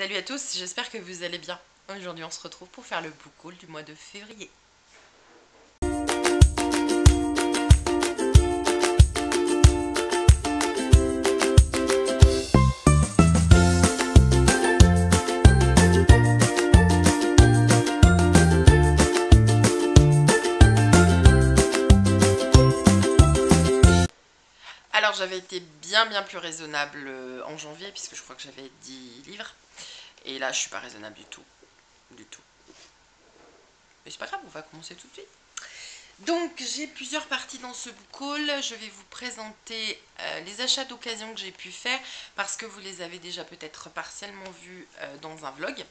Salut à tous, j'espère que vous allez bien. Aujourd'hui on se retrouve pour faire le book haul du mois de février. J'avais été bien bien plus raisonnable euh, en janvier puisque je crois que j'avais 10 livres. Et là je suis pas raisonnable du tout. Du tout. Mais c'est pas grave, on va commencer tout de suite. Donc j'ai plusieurs parties dans ce book haul. Je vais vous présenter euh, les achats d'occasion que j'ai pu faire parce que vous les avez déjà peut-être partiellement vus euh, dans un vlog.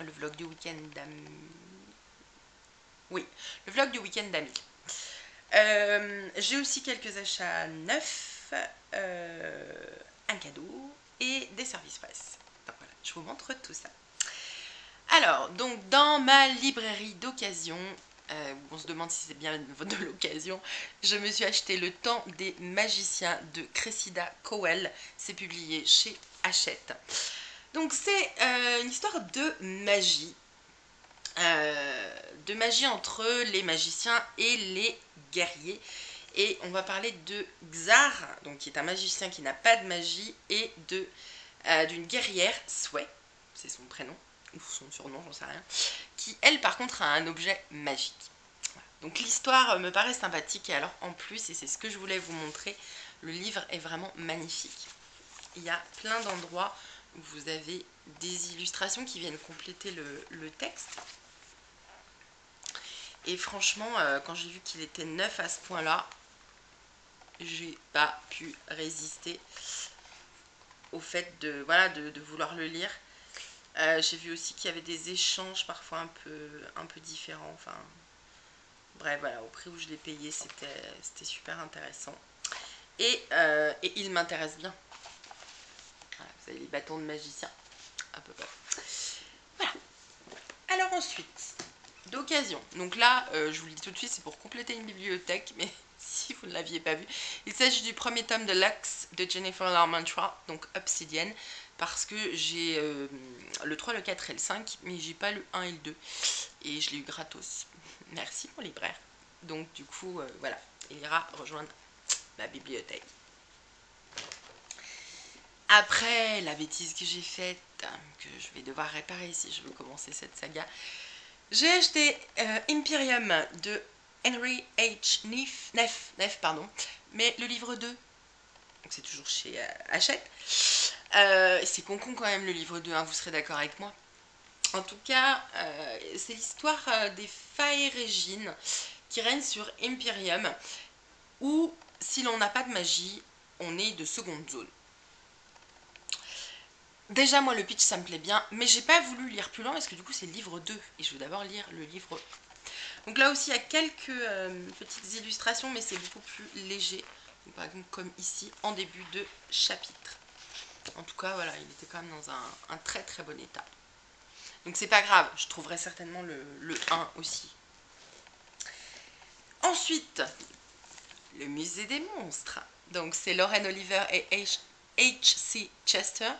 Le vlog du week-end d'amis. Oui, le vlog du week-end d'amis. J'ai aussi quelques achats neufs, euh, un cadeau et des services presse. Voilà, je vous montre tout ça. Alors, donc dans ma librairie d'occasion, euh, on se demande si c'est bien de l'occasion, je me suis acheté Le Temps des Magiciens de Cressida Cowell. C'est publié chez Hachette. Donc c'est une histoire de magie. de magie entre les magiciens et les guerrier. Et on va parler de Xar, donc qui est un magicien qui n'a pas de magie, et de euh, d'une guerrière, Sway, c'est son prénom, ou son surnom, j'en sais rien, qui elle par contre a un objet magique. Donc l'histoire me paraît sympathique, et alors en plus, et c'est ce que je voulais vous montrer, le livre est vraiment magnifique. Il y a plein d'endroits où vous avez des illustrations qui viennent compléter le, le texte. Et franchement, euh, quand j'ai vu qu'il était neuf à ce point-là, j'ai pas pu résister au fait de, voilà, de, vouloir le lire. Euh, j'ai vu aussi qu'il y avait des échanges parfois un peu, un peu différents. Enfin, bref, voilà, au prix où je l'ai payé, c'était super intéressant. Et, euh, et il m'intéresse bien. vous avez les bâtons de magicien. À peu près. Voilà. Alors ensuite, d'occasion. Donc là, euh, je vous le dis tout de suite, c'est pour compléter une bibliothèque, mais si vous ne l'aviez pas vu. Il s'agit du premier tome de Lux de Jennifer Larmantra, donc Obsidian, parce que j'ai euh, le 3, le 4 et le 5, mais j'ai pas le 1 et le 2. Et je l'ai eu gratos. Merci mon libraire. Donc du coup, euh, voilà, il ira rejoindre ma bibliothèque. Après la bêtise que j'ai faite, que je vais devoir réparer si je veux commencer cette saga, j'ai acheté euh, Imperium de Henry H. Neff, Neff, pardon, mais le livre 2, c'est toujours chez euh, Hachette. Euh, c'est con con quand même le livre 2, hein, vous serez d'accord avec moi. En tout cas, c'est l'histoire des Régine qui règnent sur Imperium, où si l'on n'a pas de magie, on est de seconde zone. Déjà, moi, le pitch, ça me plaît bien, mais j'ai pas voulu lire plus loin parce que du coup, c'est le livre 2 et je veux d'abord lire le livre 1. Donc là aussi, il y a quelques euh, petites illustrations, mais c'est beaucoup plus léger. par exemple, comme ici, en début de chapitre. En tout cas, voilà, il était quand même dans un, très très bon état. Donc c'est pas grave, je trouverai certainement le, le 1 aussi. Ensuite, le musée des monstres. Donc c'est Lauren Oliver et H.C. Chester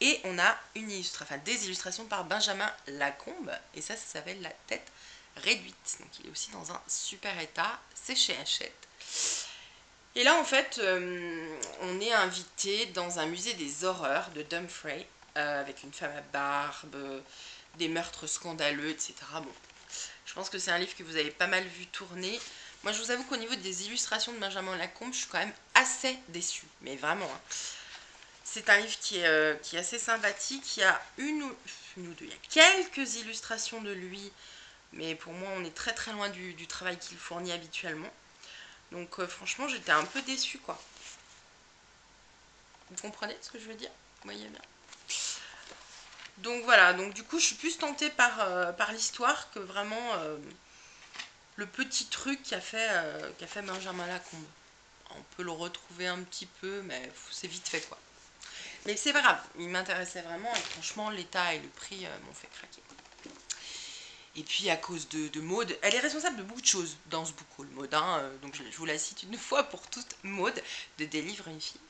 et on a une illustration, des illustrations par Benjamin Lacombe. Et ça, ça s'appelle La tête réduite. Donc il est aussi dans un super état. C'est chez Hachette. Et là, en fait, euh, on est invité dans un musée des horreurs de Dumfries, euh, avec une femme à barbe, des meurtres scandaleux, etc. Bon, je pense que c'est un livre que vous avez pas mal vu tourner. Moi, je vous avoue qu'au niveau des illustrations de Benjamin Lacombe, je suis quand même assez déçue. Mais vraiment, hein. C'est un livre qui est, euh, qui est, assez sympathique. Il y a une ou, deux, il y a quelques illustrations de lui, mais pour moi, on est très très loin du, travail qu'il fournit habituellement. Donc euh, franchement, j'étais un peu déçue, quoi. Vous comprenez ce que je veux dire? Vous voyez bien. Donc voilà, donc du coup, je suis plus tentée par, euh, l'histoire que vraiment le petit truc qu'a fait, qu'a fait Benjamin Lacombe. On peut le retrouver un petit peu, mais c'est vite fait, quoi. Mais c'est pas grave, il m'intéressait vraiment et franchement l'état et le prix euh, m'ont fait craquer. Et puis à cause de, de, Maude, elle est responsable de beaucoup de choses dans ce bouquin, Maude. Hein, euh, donc je, vous la cite une fois pour toutes, Maude de Délivre une fille.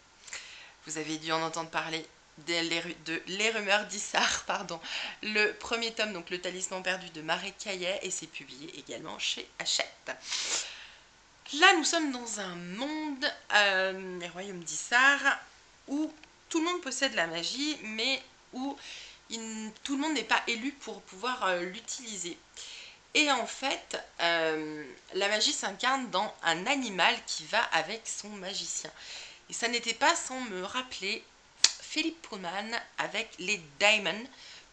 Vous avez dû en entendre parler de Les, Rumeurs d'Issar, pardon. Le premier tome, donc Le Talisman perdu de Marie Caillet, et c'est publié également chez Hachette. Là, nous sommes dans un monde, euh, les royaumes d'Issar, où tout le monde possède la magie, mais où tout le monde n'est pas élu pour pouvoir euh, l'utiliser. Et en fait, euh, la magie s'incarne dans un animal qui va avec son magicien. Et ça n'était pas sans me rappeler Philippe Pullman avec les Diamonds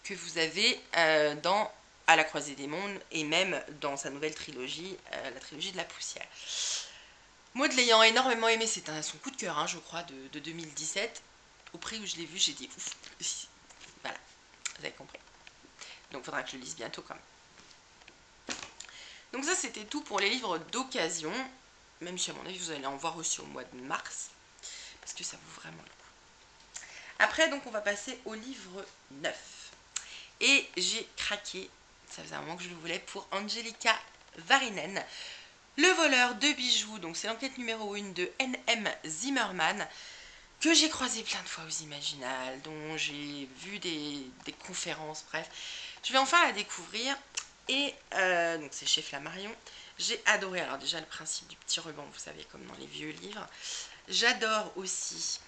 que vous avez euh, dans À la croisée des mondes et même dans sa nouvelle trilogie, la trilogie de la poussière. Maud l'ayant énormément aimé, c'est son coup de cœur, hein, je crois, de, 2017. Au prix où je l'ai vu, j'ai dit ouf. Voilà, vous avez compris. Donc il faudra que je le lise bientôt quand même. Donc ça c'était tout pour les livres d'occasion, même si à mon avis vous allez en voir aussi au mois de mars, parce que ça vaut vraiment le après, donc, on va passer au livre 9. Et j'ai craqué, ça faisait un moment que je le voulais, pour Angelica Varinen, Le voleur de bijoux. Donc, c'est l'enquête numéro 1 de N.M. Zimmerman, que j'ai croisé plein de fois aux Imaginales, dont j'ai vu des, conférences, bref. Je vais enfin la découvrir. Et euh, donc, c'est chez Flammarion. J'ai adoré, alors déjà, le principe du petit ruban, vous savez, comme dans les vieux livres. J'adore aussi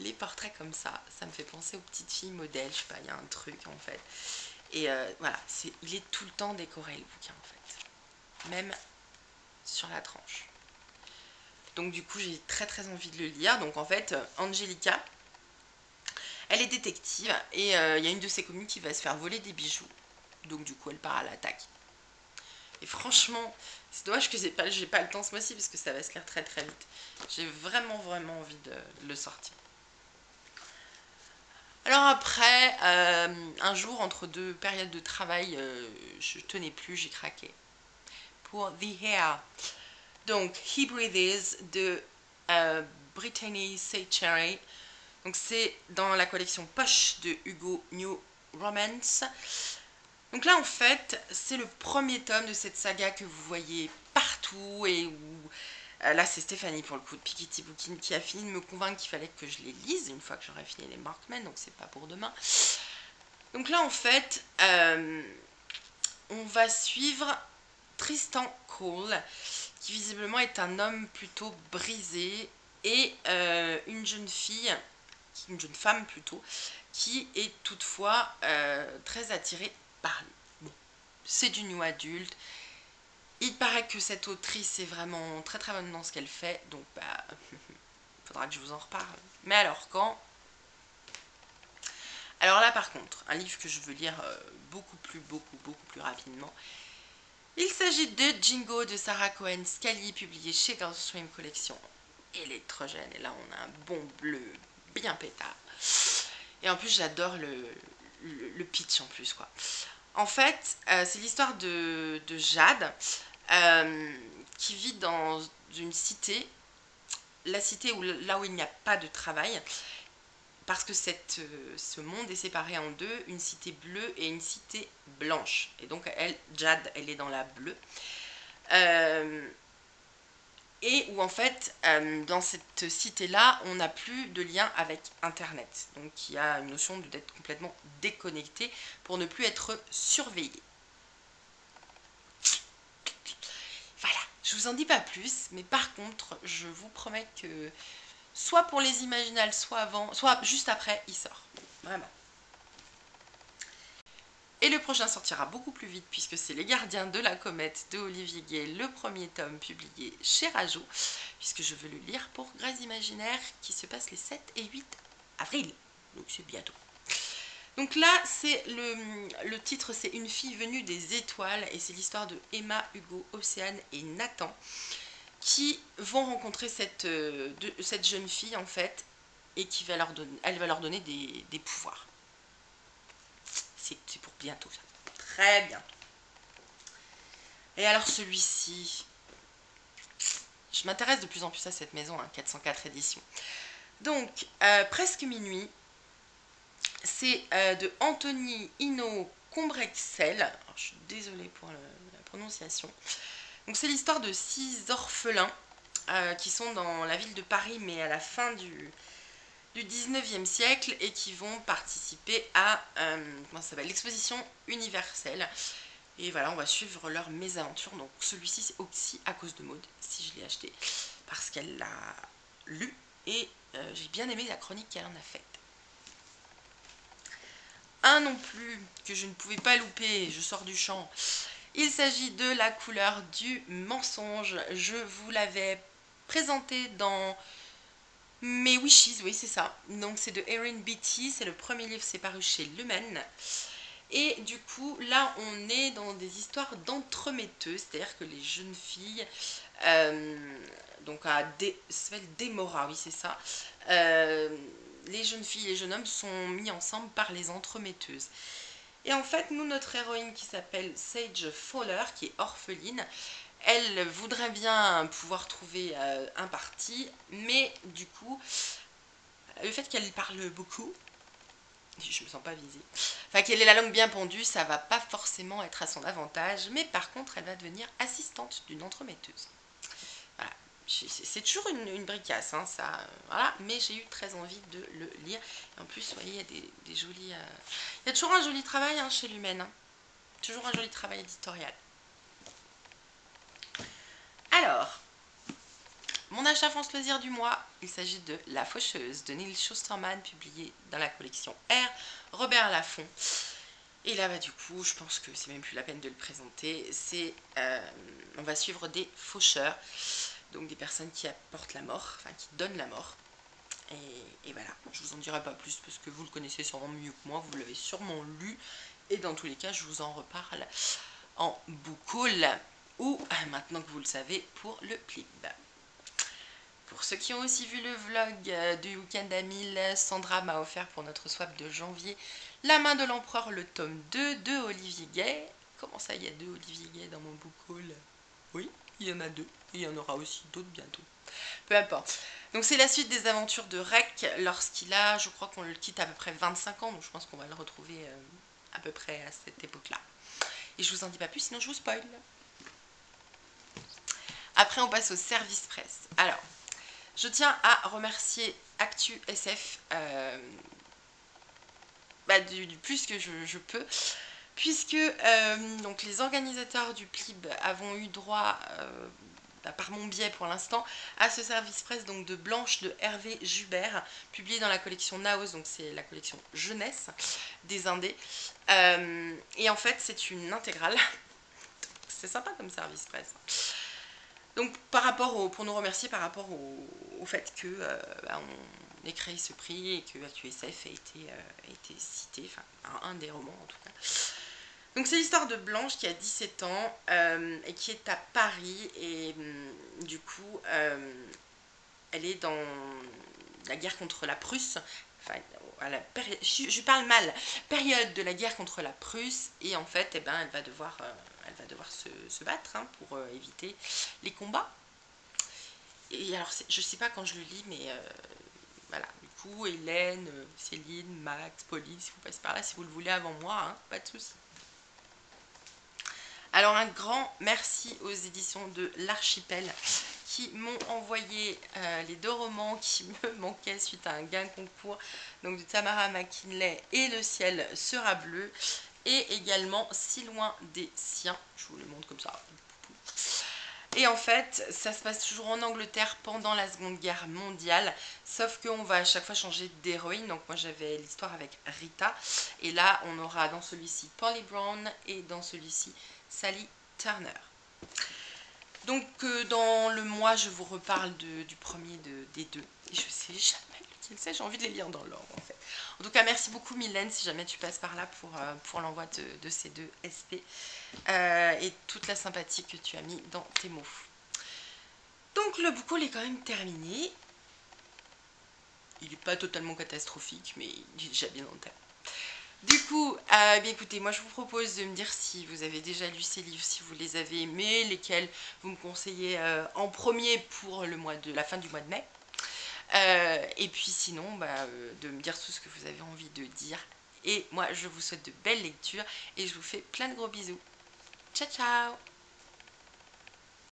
les portraits comme ça, ça me fait penser aux petites filles modèles, je sais pas, il y a un truc en fait. Et euh, voilà, il est tout le temps décoré le bouquin en fait, même sur la tranche. Donc du coup j'ai très très envie de le lire. Donc en fait, Angelica, elle est détective et euh, il y a une de ses communes qui va se faire voler des bijoux. Donc du coup elle part à l'attaque. Et franchement, c'est dommage que j'ai pas, pas le temps ce mois-ci parce que ça va se lire très très vite. J'ai vraiment vraiment envie de le sortir. Alors après, euh, un jour, entre deux périodes de travail, euh, je tenais plus, j'ai craqué. Pour The Hair. Donc, He Breathes de euh, Brittany Seycherry. Donc, c'est dans la collection Poche de Hugo New Romance. Donc là, en fait, c'est le premier tome de cette saga que vous voyez partout et où euh, là, c'est Stéphanie pour le coup de Piketty Booking qui a fini de me convaincre qu'il fallait que je les lise une fois que j'aurai fini les Markmen, donc c'est pas pour demain. Donc là, en fait, euh, on va suivre Tristan Cole, qui visiblement est un homme plutôt brisé, et euh, une jeune fille, une jeune femme plutôt, qui est toutefois très attirée par lui. c'est du new adulte, il paraît que cette autrice est vraiment très très bonne dans ce qu'elle fait, donc bah, faudra que je vous en reparle. Mais alors quand? Alors là par contre, un livre que je veux lire euh, beaucoup plus, beaucoup, beaucoup plus rapidement. Il s'agit de Jingo de Sarah Cohen Scully, publié chez Stream Collection électrogène. Et là on a un bon bleu bien pétard. Et en plus j'adore le, pitch en plus quoi. En fait, euh, c'est l'histoire de, de, Jade, euh, qui vit dans une cité, la cité où, là où il n'y a pas de travail, parce que cette, euh, ce monde est séparé en deux, une cité bleue et une cité blanche. Et donc elle, Jade, elle est dans la bleue. Euh, et où en fait, dans cette cité-là, on n'a plus de lien avec Internet. Donc il y a une notion d'être complètement déconnecté pour ne plus être surveillé. Je vous en dis pas plus, mais par contre, je vous promets que soit pour les imaginales, soit avant, soit juste après, il sort. Vraiment. Et le prochain sortira beaucoup plus vite puisque c'est Les Gardiens de la Comète de Olivier Gay, le premier tome publié chez Rajo, puisque je veux le lire pour Grâce Imaginaire qui se passe les 7 et 8 avril. Donc c'est bientôt. Donc là, c'est le, titre, c'est Une fille venue des étoiles et c'est l'histoire de Emma, Hugo, Océane et Nathan qui vont rencontrer cette, euh, cette jeune fille en fait et qui va leur donner, elle va leur donner des, pouvoirs. C'est pour bientôt ça. Très bien. Et alors celui-ci, je m'intéresse de plus en plus à cette maison, 404 hein, éditions. Donc, euh, presque minuit, c'est euh, de Anthony Hino Combrexel. je suis désolée pour la prononciation. Donc c'est l'histoire de six orphelins euh, qui sont dans la ville de Paris, mais à la fin du, du 19e siècle et qui vont participer à l'exposition universelle. Et voilà, on va suivre leur mésaventures. Donc celui-ci c'est aussi à cause de Maud, si je l'ai acheté, parce qu'elle l'a lu et j'ai bien aimé la chronique qu'elle en a faite. Un non plus que je ne pouvais pas louper, je sors du champ. Il s'agit de la couleur du mensonge. Je vous l'avais présenté dans mes wishes, oui c'est ça. Donc c'est de Erin Beatty, c'est le premier livre, c'est paru chez Lumen. Et du coup, là, on est dans des histoires d'entremetteuses, c'est-à-dire que les jeunes filles, euh, donc à s'appelle Demora, oui c'est ça, euh, les jeunes filles et les jeunes hommes sont mis ensemble par les entremetteuses. Et en fait, nous, notre héroïne qui s'appelle Sage Fowler, qui est orpheline, elle voudrait bien pouvoir trouver euh, un parti, mais du coup, le fait qu'elle parle beaucoup, je me sens pas visée, enfin qu'elle ait la langue bien pendue, ça va pas forcément être à son avantage, mais par contre, elle va devenir assistante d'une entremetteuse. C'est toujours une, bricasse, hein, ça, voilà, mais j'ai eu très envie de le lire. Et en plus, vous voyez, il y a des, jolis... Euh, il y a toujours un joli travail hein, chez Lumen, hein. toujours un joli travail éditorial. Alors, mon achat France Loisir du mois, il s'agit de La Faucheuse de Neil Schusterman, publié dans la collection R, Robert Laffont. Et là, bah, du coup, je pense que c'est même plus la peine de le présenter. C'est, euh, on va suivre des faucheurs donc des personnes qui apportent la mort, enfin qui donnent la mort. Et, voilà, je vous en dirai pas plus parce que vous le connaissez sûrement mieux que moi, vous l'avez sûrement lu, et dans tous les cas, je vous en reparle en boucle, ou maintenant que vous le savez, pour le clip. Pour ceux qui ont aussi vu le vlog euh, du week-end à 1000, Sandra m'a offert pour notre swap de janvier La main de l'empereur, le tome 2 de Olivier Gay. Comment ça, il y a deux Olivier Gay dans mon book Oui, il y en a deux. Il y en aura aussi d'autres bientôt. Peu importe. Donc c'est la suite des aventures de Rec lorsqu'il a, je crois qu'on le quitte à peu près 25 ans, donc je pense qu'on va le retrouver euh, à peu près à cette époque-là. Et je vous en dis pas plus, sinon je vous spoil. Après on passe au service presse. Alors, je tiens à remercier Actu SF euh, bah, du, plus que je peux puisque euh, donc les organisateurs du PLIB avons eu droit, euh, par mon biais pour l'instant, à ce service presse donc de Blanche de Hervé Jubert, publié dans la collection Naos, donc c'est la collection jeunesse des Indés. Euh, et en fait, c'est une intégrale. c'est sympa comme service presse. Donc par rapport au, pour nous remercier par rapport au, fait que bah, on ait créé ce prix et que AQSF a été, a été cité, enfin un des romans en tout cas. Donc c'est l'histoire de Blanche qui a 17 ans euh, et qui est à Paris et hum, du coup euh, elle est dans la guerre contre la Prusse, enfin je, parle mal, période de la guerre contre la Prusse et en fait eh ben, elle va devoir, euh, se, battre hein, pour éviter les combats. Et alors je sais pas quand je le lis mais voilà, du coup Hélène, Céline, Max, Pauline, si vous passez par là, si vous le voulez avant moi, hein, pas de soucis. Alors un grand merci aux éditions de l'Archipel qui m'ont envoyé euh, les deux romans qui me manquaient suite à un gain concours, donc de Tamara McKinley et Le ciel sera bleu, et également Si loin des siens, je vous le montre comme ça. Et en fait, ça se passe toujours en Angleterre pendant la Seconde Guerre mondiale, sauf qu'on va à chaque fois changer d'héroïne. Donc moi j'avais l'histoire avec Rita, et là on aura dans celui-ci Polly Brown, et dans celui-ci Sally Turner. Donc euh, dans le mois, je vous reparle du premier des deux. Et je sais jamais lequel c'est, j'ai envie de les lire dans l'ordre en fait. En tout cas, merci beaucoup Mylène si jamais tu passes par là pour, euh, l'envoi de, ces deux SP. Euh, et toute la sympathie que tu as mis dans tes mots. Donc le boucou est quand même terminé. Il n'est pas totalement catastrophique, mais il est déjà bien en. Du coup, euh, bien écoutez, moi je vous propose de me dire si vous avez déjà lu ces livres, si vous les avez aimés, lesquels vous me conseillez euh, en premier pour le mois de la fin du mois de mai. Euh, et puis sinon, bah, de me dire tout ce que vous avez envie de dire. Et moi, je vous souhaite de belles lectures et je vous fais plein de gros bisous. Ciao, ciao